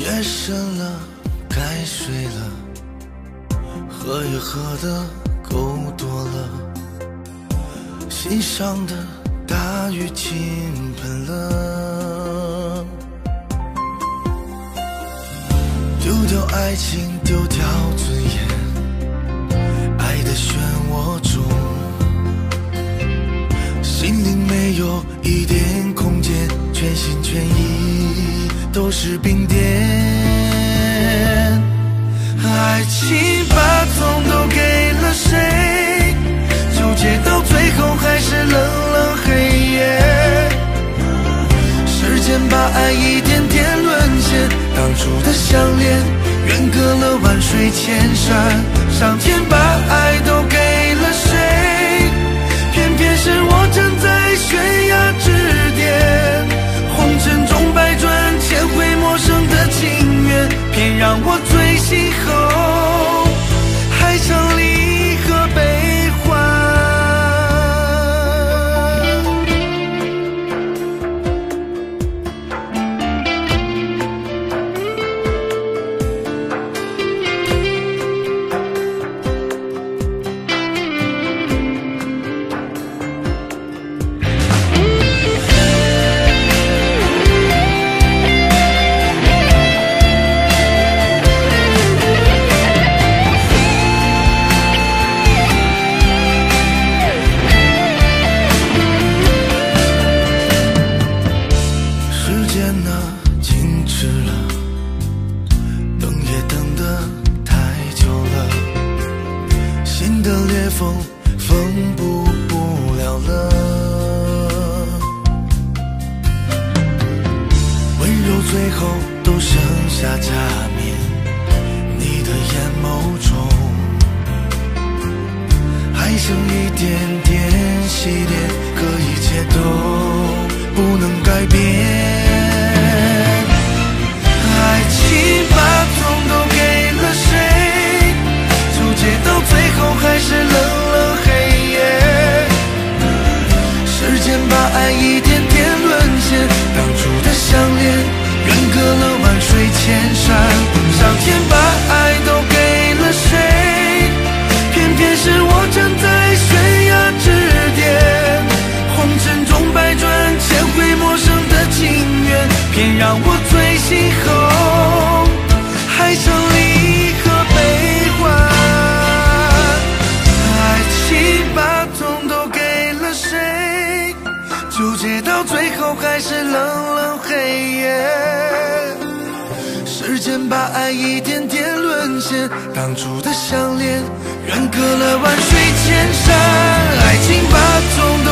夜深了该睡了喝也喝的够多了心上的大雨倾盆了。丢掉爱情丢掉尊严爱的漩涡中心里没有一点都是冰点。爱情把痛都给了谁？纠结到最后还是冷冷黑夜。时间把爱一点点沦陷，当初的相恋远隔了万水千山，上天把让我静止了，等也等得太久了，心的裂缝缝补不了了。温柔最后都剩下假面，你的眼眸中还剩一点点洗练，可一切都不能改变。让我醉醒后还想离合悲欢。爱情把痛都给了谁？纠结到最后还是冷冷黑夜。时间把爱一点点沦陷，当初的相恋远隔了万水千山。爱情把痛都